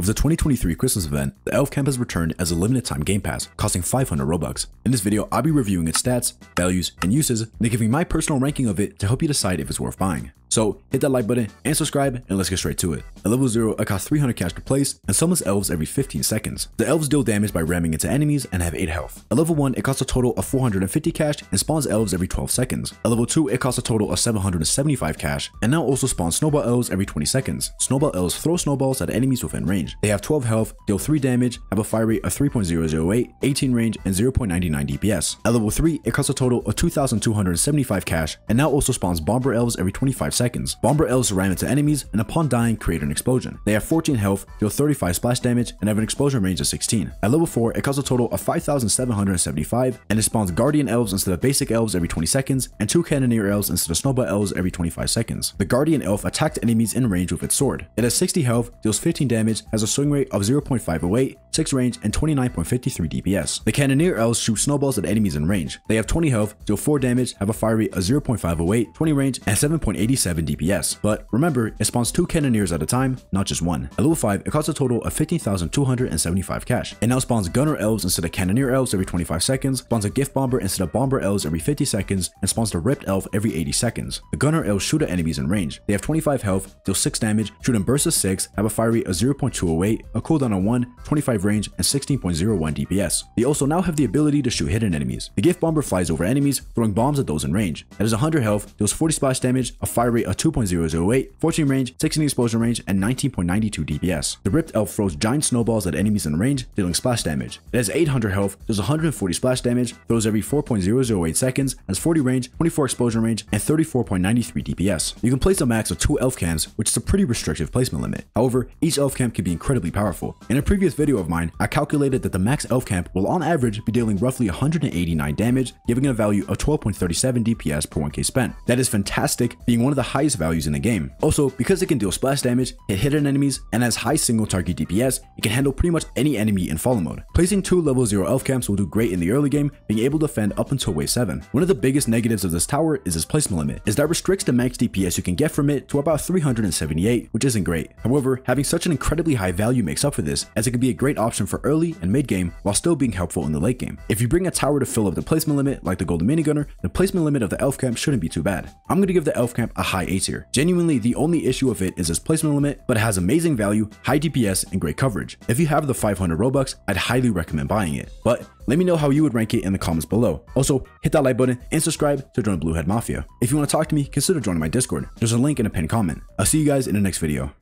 With the 2023 Christmas event, the Elf Camp has returned as a limited time game pass, costing 500 Robux. In this video, I'll be reviewing its stats, values, and uses, and giving my personal ranking of it to help you decide if it's worth buying. So hit that like button and subscribe and let's get straight to it. At level 0, it costs 300 cash to place and summons elves every 15 seconds. The elves deal damage by ramming into enemies and have 8 health. At level 1, it costs a total of 450 cash and spawns elves every 12 seconds. At level 2, it costs a total of 775 cash and now also spawns snowball elves every 20 seconds. Snowball elves throw snowballs at enemies within range. They have 12 health, deal 3 damage, have a fire rate of 3.008, 18 range, and 0.99 DPS. At level 3, it costs a total of 2,275 cash and now also spawns bomber elves every 25 seconds. Bomber elves ram into enemies and upon dying create an explosion. They have 14 health, deal 35 splash damage, and have an explosion range of 16. At level 4, it costs a total of 5,775 and it spawns guardian elves instead of basic elves every 20 seconds and 2 cannoneer elves instead of snowball elves every 25 seconds. The guardian elf attacked enemies in range with its sword. It has 60 health, deals 15 damage, has a swing rate of 0.508, 6 range, and 29.53 DPS. The cannoneer elves shoot snowballs at enemies in range. They have 20 health, deal 4 damage, have a fire rate of 0.508, 20 range, and 7.87 DPS. But remember, it spawns 2 cannoneers at a time, not just one. At level 5, it costs a total of 15,275 cash. It now spawns gunner elves instead of cannoneer elves every 25 seconds, spawns a gift bomber instead of bomber elves every 50 seconds, and spawns the ripped elf every 80 seconds. The gunner elves shoot at enemies in range. They have 25 health, deal 6 damage, shoot in bursts of 6, have a fire rate of 0.208, a cooldown of 1, 25 range, and 16.01 DPS. They also now have the ability to shoot hidden enemies. The gift bomber flies over enemies, throwing bombs at those in range. It has 100 health, deals 40 splash damage, a fire rate of 2.008, 14 range, 16 explosion range, and 19.92 DPS. The ripped elf throws giant snowballs at enemies in range, dealing splash damage. It has 800 health, does 140 splash damage, throws every 4.008 seconds, has 40 range, 24 explosion range, and 34.93 DPS. You can place a max of 2 elf camps, which is a pretty restrictive placement limit. However, each elf camp can be incredibly powerful. In a previous video of mine, I calculated that the max elf camp will on average be dealing roughly 189 damage, giving it a value of 12.37 DPS per 1k spent. That is fantastic, being one of the highest values in the game. Also, because it can deal splash damage, hit hidden enemies, and has high single target DPS, it can handle pretty much any enemy in follow mode. Placing two level 0 elf camps will do great in the early game, being able to defend up until wave 7. One of the biggest negatives of this tower is its placement limit, is that restricts the max DPS you can get from it to about 378, which isn't great. However, having such an incredibly high value makes up for this, as it can be a great option for early and mid game while still being helpful in the late game. If you bring a tower to fill up the placement limit like the golden minigunner, the placement limit of the elf camp shouldn't be too bad. I'm going to give the elf camp a high A tier. Genuinely, the only issue with it is its placement limit, but it has amazing value, high DPS, and great coverage. If you have the 500 Robux, I'd highly recommend buying it. But let me know how you would rank it in the comments below. Also, hit that like button and subscribe to join Bluehead Mafia. If you want to talk to me, consider joining my Discord. There's a link in a pinned comment. I'll see you guys in the next video.